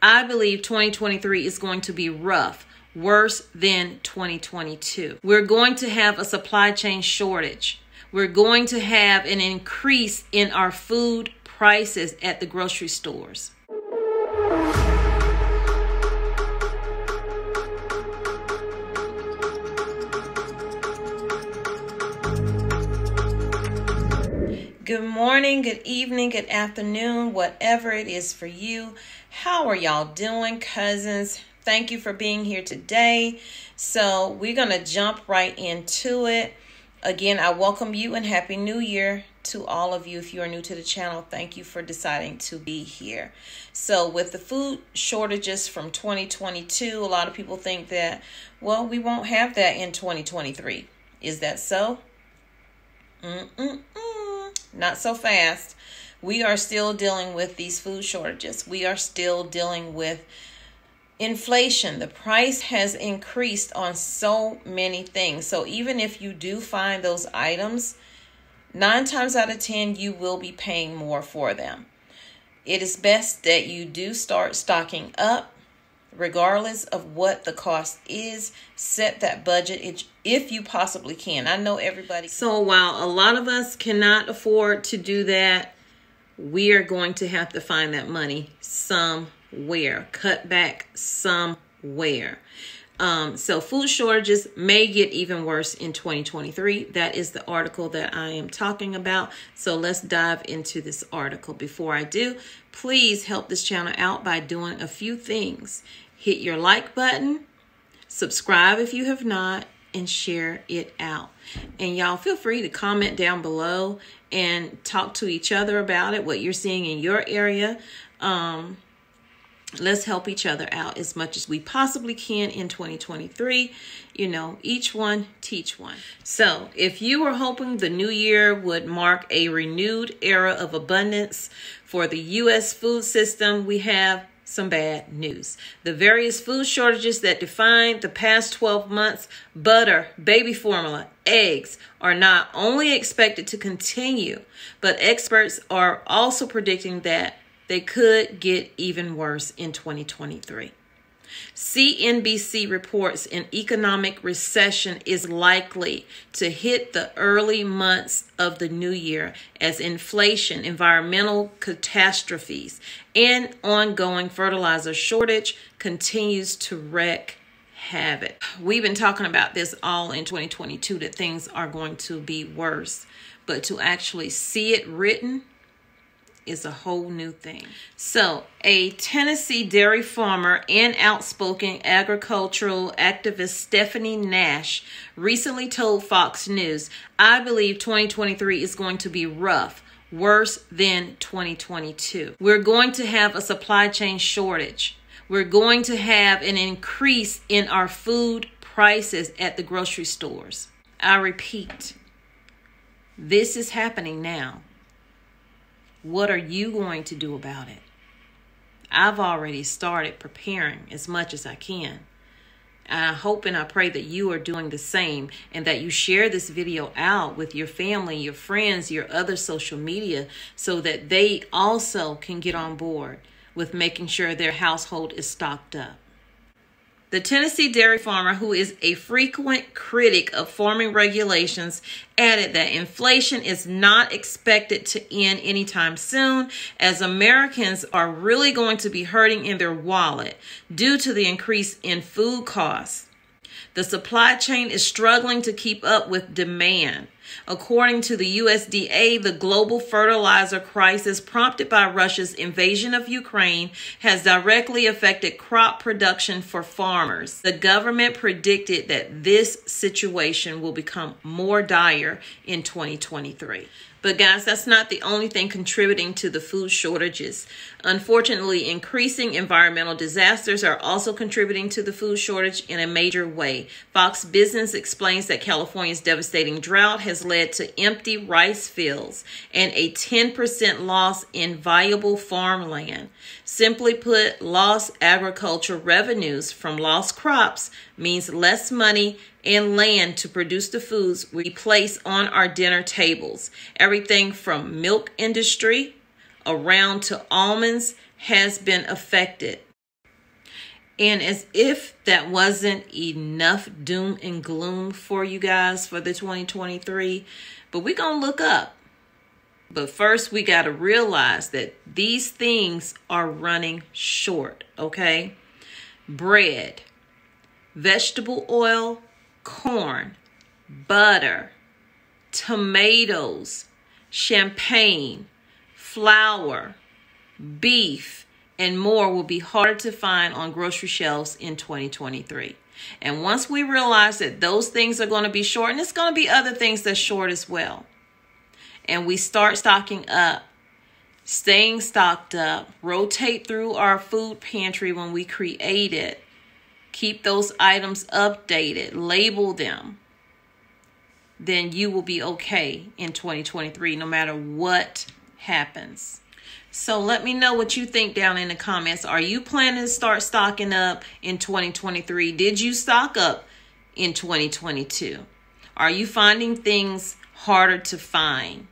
I believe 2023 is going to be rough, worse than 2022. We're going to have a supply chain shortage. We're going to have an increase in our food prices at the grocery stores. Good morning, good evening, good afternoon, whatever it is for you. How are y'all doing, cousins? Thank you for being here today. So, we're going to jump right into it. Again, I welcome you and Happy New Year to all of you. If you are new to the channel, thank you for deciding to be here. So, with the food shortages from 2022, a lot of people think that, well, we won't have that in 2023. Is that so? Mm-mm-mm not so fast. We are still dealing with these food shortages. We are still dealing with inflation. The price has increased on so many things. So even if you do find those items, nine times out of 10, you will be paying more for them. It is best that you do start stocking up regardless of what the cost is set that budget if you possibly can. I know everybody so while a lot of us cannot afford to do that we are going to have to find that money somewhere. Cut back somewhere um, so food shortages may get even worse in 2023. That is the article that I am talking about. So let's dive into this article. Before I do, please help this channel out by doing a few things. Hit your like button, subscribe if you have not, and share it out. And y'all feel free to comment down below and talk to each other about it, what you're seeing in your area. Um, let's help each other out as much as we possibly can in 2023 you know each one teach one so if you were hoping the new year would mark a renewed era of abundance for the u.s food system we have some bad news. The various food shortages that defined the past 12 months, butter, baby formula, eggs, are not only expected to continue, but experts are also predicting that they could get even worse in 2023. CNBC reports an economic recession is likely to hit the early months of the new year as inflation, environmental catastrophes, and ongoing fertilizer shortage continues to wreak havoc. We've been talking about this all in 2022 that things are going to be worse, but to actually see it written is a whole new thing. So, a Tennessee dairy farmer and outspoken agricultural activist Stephanie Nash recently told Fox News, I believe 2023 is going to be rough worse than 2022. We're going to have a supply chain shortage. We're going to have an increase in our food prices at the grocery stores. I repeat, this is happening now. What are you going to do about it? I've already started preparing as much as I can. And I hope and I pray that you are doing the same and that you share this video out with your family, your friends, your other social media so that they also can get on board with making sure their household is stocked up. The Tennessee dairy farmer, who is a frequent critic of farming regulations, added that inflation is not expected to end anytime soon, as Americans are really going to be hurting in their wallet due to the increase in food costs. The supply chain is struggling to keep up with demand. According to the USDA, the global fertilizer crisis prompted by Russia's invasion of Ukraine has directly affected crop production for farmers. The government predicted that this situation will become more dire in 2023. But guys, that's not the only thing contributing to the food shortages. Unfortunately, increasing environmental disasters are also contributing to the food shortage in a major way. Fox Business explains that California's devastating drought has led to empty rice fields and a 10% loss in viable farmland. Simply put, lost agriculture revenues from lost crops means less money and land to produce the foods we place on our dinner tables. Everything from milk industry around to almonds has been affected. And as if that wasn't enough doom and gloom for you guys for the 2023, but we're going to look up. But first, we got to realize that these things are running short, okay? Bread, vegetable oil, corn, butter, tomatoes, champagne, flour, beef, and more will be harder to find on grocery shelves in 2023. And once we realize that those things are going to be short, and it's going to be other things that's short as well, and we start stocking up, staying stocked up, rotate through our food pantry when we create it, keep those items updated, label them, then you will be okay in 2023 no matter what happens. So let me know what you think down in the comments. Are you planning to start stocking up in 2023? Did you stock up in 2022? Are you finding things harder to find?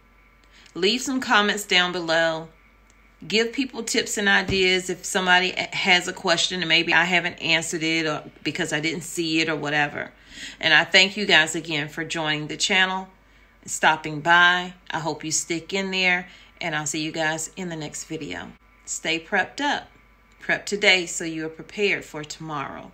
Leave some comments down below. Give people tips and ideas if somebody has a question and maybe I haven't answered it or because I didn't see it or whatever. And I thank you guys again for joining the channel, stopping by. I hope you stick in there and I'll see you guys in the next video. Stay prepped up. Prep today so you are prepared for tomorrow.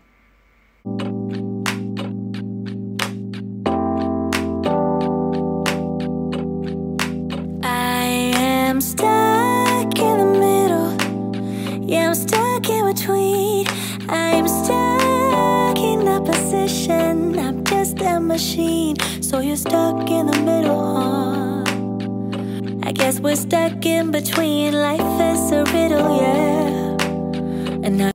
I am stuck in the middle. Yeah, I'm stuck in between. I'm stuck in the position. I'm just a machine. So you're stuck in the middle? I guess we're stuck in between. Life is a riddle, yeah. And I